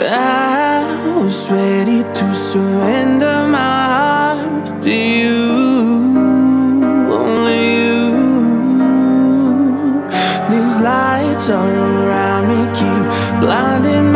I was ready to surrender my heart to you. Only you. These lights all around me keep blinding my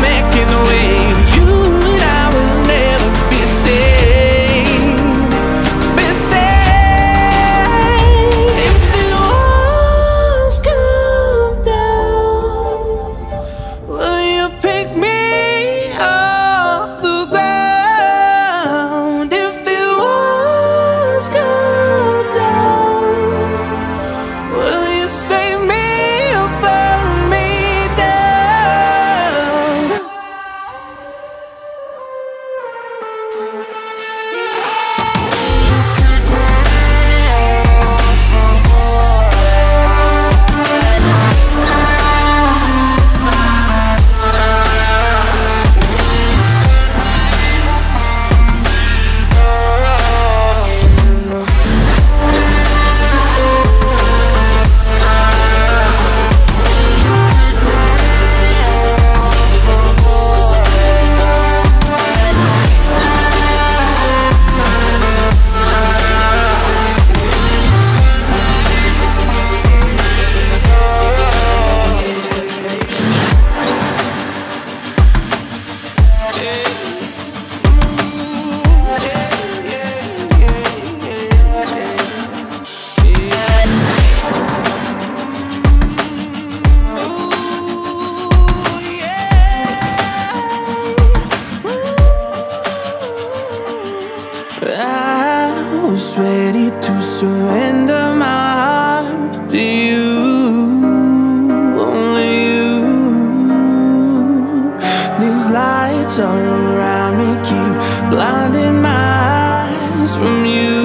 from you.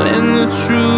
And the truth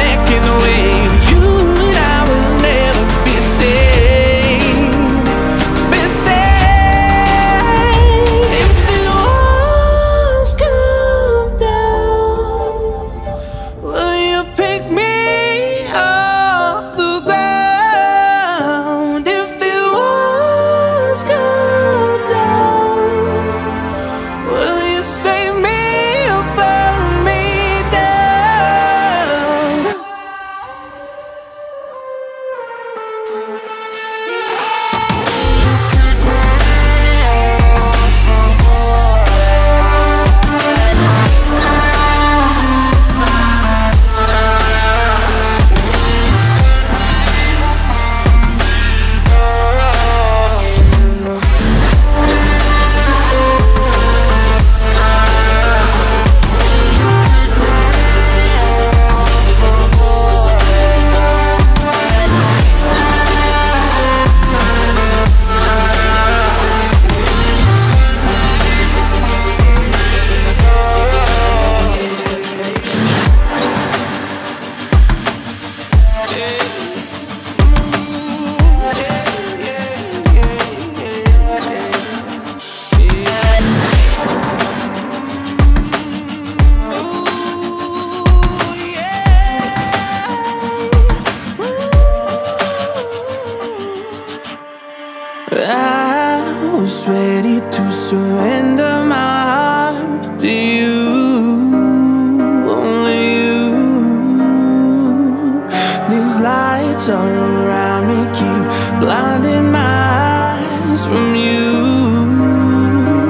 Those lights all around me keep blinding my eyes from you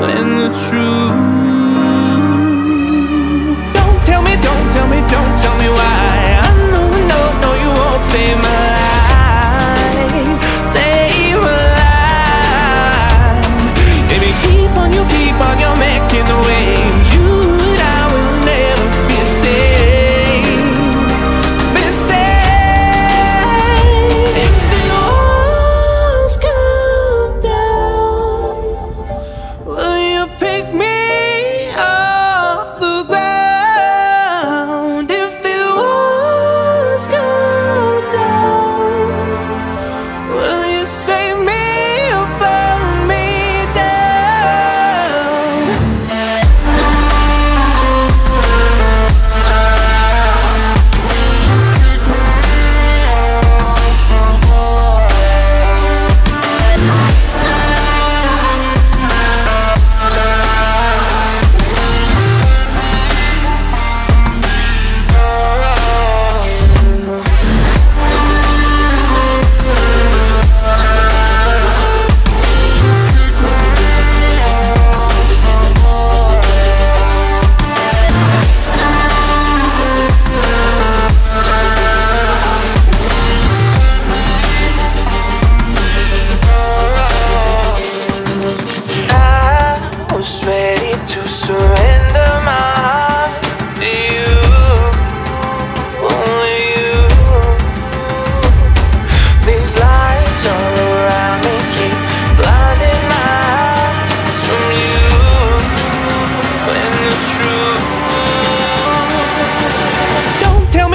and the truth. Don't tell me, don't tell me, don't tell me why. I know, no, no, you won't save my.